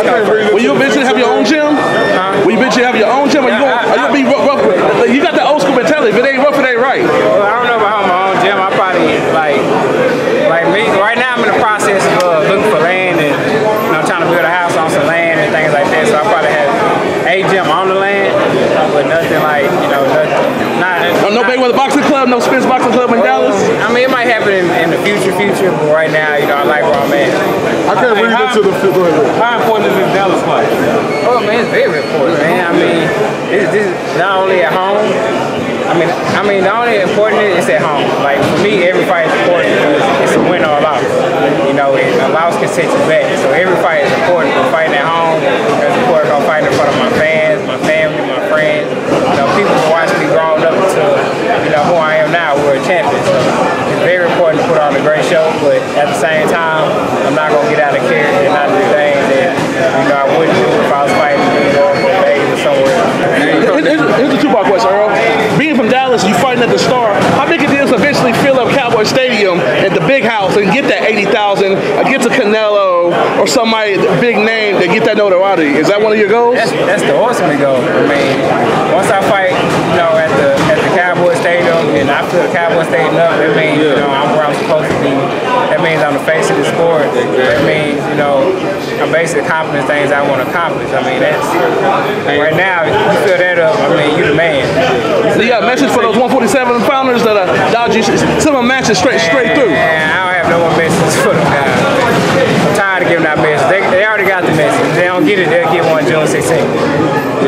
I can't breathe Will you eventually have your own gym? Huh? Will you eventually have your own gym? Or you gonna, are you gonna be rough, rough? like, You got the old school mentality. If it ain't rough, it ain't right. Well, I don't know about my own gym. I probably like like me right now. I'm in the process of uh, looking for land and you know trying to build a house on some land and things like that. So I probably have a gym on the land, but nothing like you know nothing. Not, No, no not Mayweather Boxing Club, no Spence Boxing Club in Dallas. I mean, it might happen in, in the future, future, but right now, you know, I like where I'm at. I can't read into the go ahead. How important is this Dallas fight? Oh man, it's very important, man. I mean, this, this is not only at home. I mean, I mean, the only important is at home. Like for me, every fight is important because it's a win or a loss. You know, it allows loss can set you back. So every fight is important. But fighting at home is important. I'm fighting in front of my fans, my family, my friends. You know, people who watch me growing up to, you know, who I am now. We're a champion. So it's very important to put on a great show. But at the same time, I'm not gonna get out of character and not do things that you know I wouldn't do if I was fighting in New York or somewhere. Here's, here's, here's a two-part question, Earl. Being from Dallas, you fighting at the Star. How big it is eventually fill up Cowboy Stadium at the big house and get that 80,000 against a Canelo or somebody big name that get that notoriety? Is that one of your goals? That's that's the ultimate goal. I mean, once I fight, you know, at the at the Cowboy Stadium and I fill the Cowboy Stadium up, that means you know I'm where I'm supposed to be. That means I'm the face of the sport. That means you know I'm basically accomplishing things I want to accomplish. I mean that's right now. You fill that up. I mean you the man. You got a message for those 147 pounders that are dodging some of them matches straight straight through. And I don't have no more message for them guys. I'm tired of giving out messages. They, they already got the message. If they don't get it, they'll get one June 16th.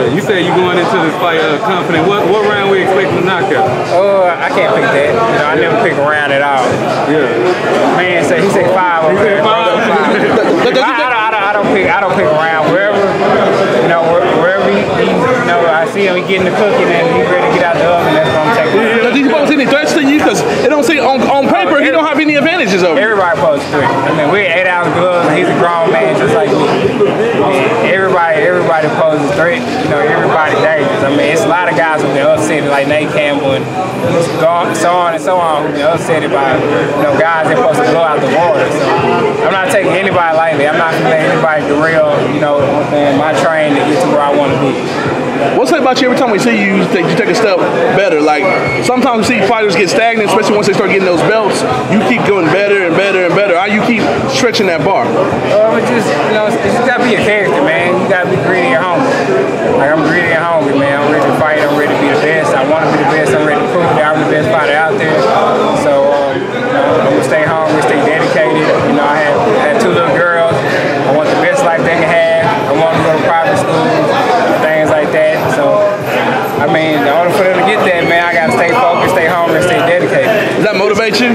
Yeah, you said you going into this fight uh, confident. What what round we expecting a knockout? Oh, I can't pick that. You know, I never pick round at all. Yeah. Man said he said five over there. five. Brother, five. Does- does I, I, don't, I, don't, I don't pick. I don't pick around wherever. You know, wherever he, he, you know, I see him he getting the cooking and he's ready to get out the oven. That's what I'm taking. Does he pose any threats to you? Because it don't seem on, on paper he don't have any advantages over. Everybody poses three. I mean, we're eight ounce gloves, and he's a grown man just like me. Everybody, poses threat. You know, everybody dangerous. I mean, it's a lot of guys who've been upset, like Nate Campbell and so on, and so on, who've been upset by you know guys that supposed to blow out the water. So I'm not taking anybody lightly. I'm not gonna let anybody derail, you know, my train to get to where I want to be. What's it about you every time we see you, you take, you take a step better? Like, sometimes we see fighters get stagnant, especially once they start getting those belts. You keep going better and better and better. How you keep stretching that bar? Um, it just, you know, it's, it's just gotta be a character, man. Gotta be greedy and hungry. Like, I'm greedy and hungry, man. I'm ready to fight. I'm ready to be the best. I wanna be the best. I'm ready to prove that I'm the best fighter out there. So, um, you know, I'm gonna stay hungry, stay dedicated. You know, I had, I had two little girls. I want the best life they can have. I want them to go to private school, things like that. So, I mean, in order for them to get that, man, I gotta stay focused, stay hungry, stay dedicated. Does that motivate you?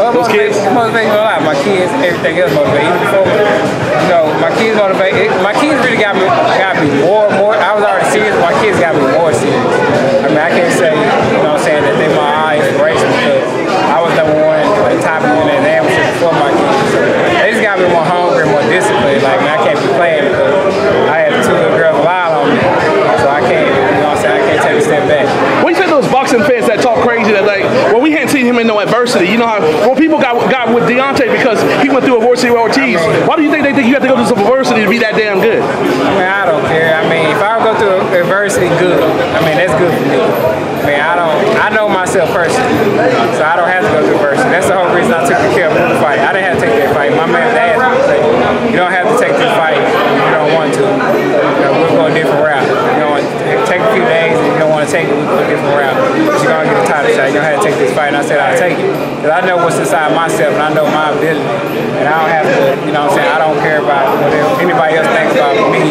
Uh, Those motivate, kids? motivate me a lot. My kids, everything else motivate. Even before, you know, my kids motivate. It, my kids really got me, got me more, more. I was already serious. My kids got me more serious. I mean, I can't say, you know, what I'm saying that they my inspiration because I was number one, like top in that amateur before my kids. So they just got me more hungry, more disciplined. Like, man, I can't be playing because I had two little girls relying on me. So I can't, you know, what I'm saying I can't take a step back. What do you say to those boxing fans that talk crazy that like, well, we hadn't seen him in no adversity. You know how well people got got with Deontay because he went through adversity with Ortiz. Why do you think they think you have to go through some adversity to be that damn good? I mean, I don't care. I mean, if I go through adversity, good. I mean, that's good for me. I mean, I don't. I know myself personally, so I don't have to go through adversity. That's the whole reason I took the care of the fight. I didn't have to take that fight. My man asked me, say, you don't have to take this fight if you don't want to. You know, we'll go a different route. You know, take a few days and you don't want to take it, we'll go a different route. But you're gonna get a title shot. You don't have to take this fight. And I said I'll take it because I know what's inside myself and I know my ability, and I don't have to. You know, what I'm saying I don't care about what anybody else thinks about me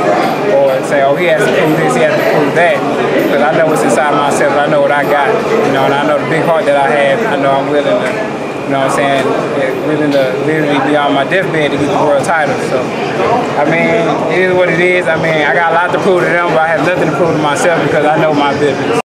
or say, oh, he has to prove this, he has to prove that. Because I know what's inside myself, I know what I got, you know, and I know the big heart that I have. I know I'm willing to, you know what I'm saying, yeah, willing to literally be on my deathbed to get the world title. So, I mean, it is what it is. I mean, I got a lot to prove to them, but I have nothing to prove to myself because I know my abilities.